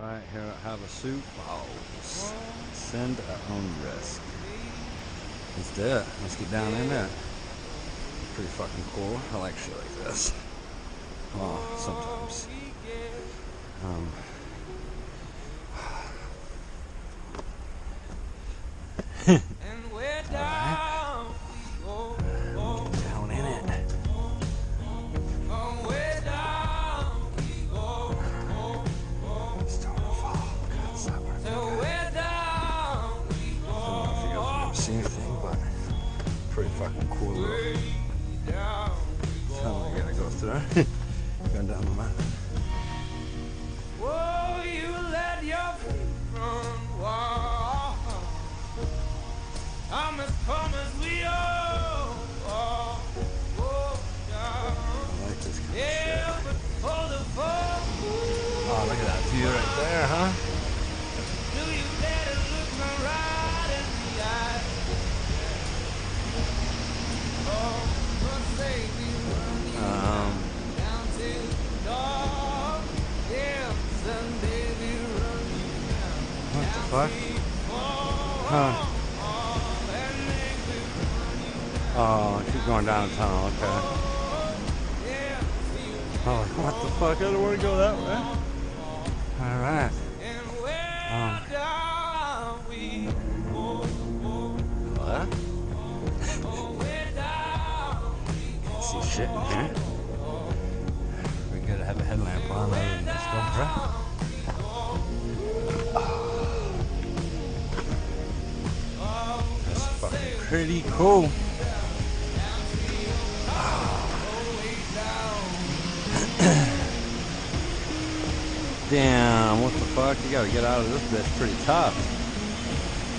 Right here at Havasu Falls. Send at own risk. Let's do it. Let's get down in there. Pretty fucking cool. I like shit like this. Well, sometimes. Um, seen but pretty fucking cool. little tunnel you gotta go through. Going down the mountain. Whoa, you let your feet run wild. I'm as calm as we are. Whoa, I like this kind of shit. Yeah, but hold the phone. Oh, look at that view right there, huh? Fuck? Huh. Oh, keep going down the tunnel, okay. Oh, what the fuck? I don't want to go that way. Alright. Um, what? See shit in here. We gotta have a headlamp on other than this GoPro. Pretty cool. Damn, what the fuck? You gotta get out of this bitch pretty tough.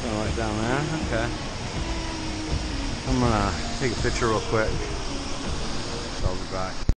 Going right down there? Okay. I'm gonna take a picture real quick. So I'll be back.